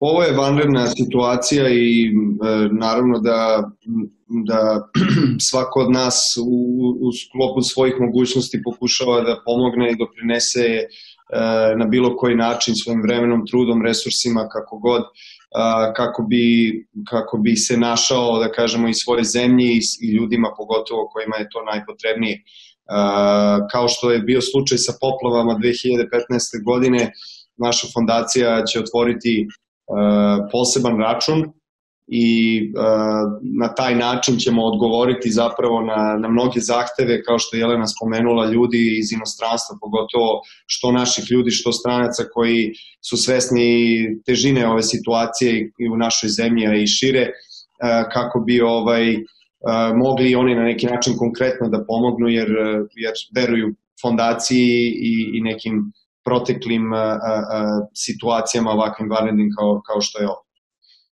Ovo je vanredna situacija i e, naravno da, da svako od nas u, u sklopu svojih mogućnosti pokušava da pomogne i doprinese e, na bilo koji način svojim vremenom, trudom, resursima, kako god, a, kako, bi, kako bi se našao, da kažemo, i svoje zemlji i, i ljudima pogotovo kojima je to najpotrebnije. A, kao što je bio slučaj sa poplavama 2015. godine, naša fondacija će otvoriti poseban račun i na taj način ćemo odgovoriti zapravo na, na mnoge zahteve, kao što je Jelena spomenula, ljudi iz inostranstva, pogotovo što naših ljudi, što stranaca koji su svesni težine ove situacije i u našoj zemlji, a i šire, kako bi ovaj mogli oni na neki način konkretno da pomognu, jer, jer veruju fondaciji i, i nekim proteklim a, a, situacijama ovakvim vanrednim kao, kao što je ovo.